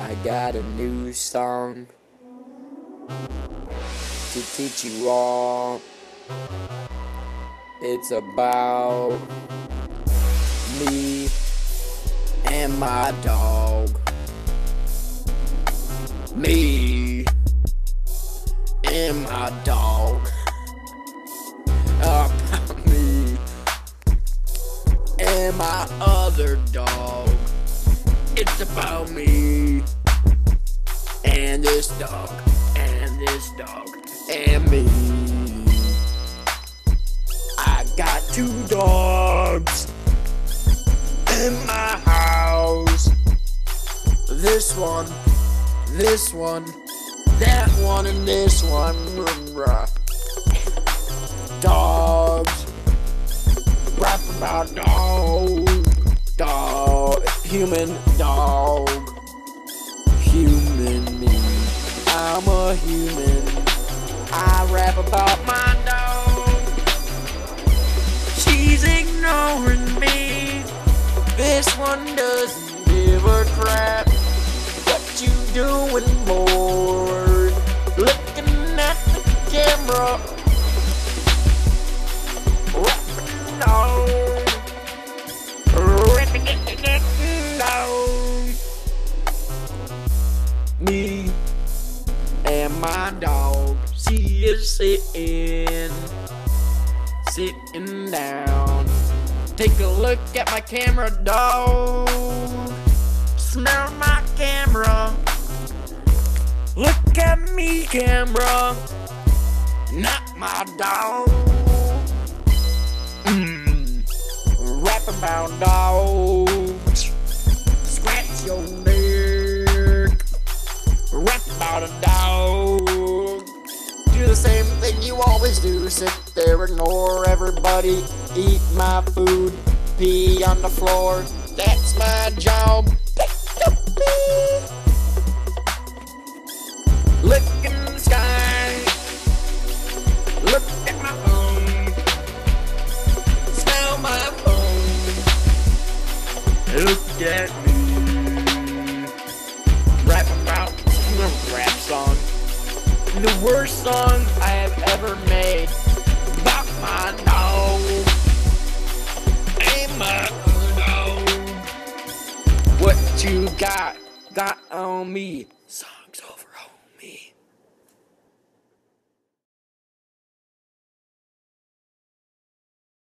I got a new song to teach you all. It's about me and my dog. Me and my dog. About uh, me and my other dog. It's about me and this dog and this dog and me. I got two dogs in my house. This one, this one, that one, and this one. Dogs. Rap about dog. Human dog. Human me. I'm a human. I rap about my dog. She's ignoring me. This one doesn't give a crap. What you doing, boy? Looking at the camera. Rapping dog. Me and my dog. She is sitting, sitting down. Take a look at my camera, dog. Smell my camera. Look at me, camera. Not my dog. Mmm. Rap about dogs. Scratch your neck. About a dog. Do the same thing you always do. Sit there, ignore everybody. Eat my food. Pee on the floor. That's my job. Look in the sky. Look at my phone. Smell my phone. Look at me. The worst song I have ever made. About my dog. Ain't my dog. What you got? Got on me.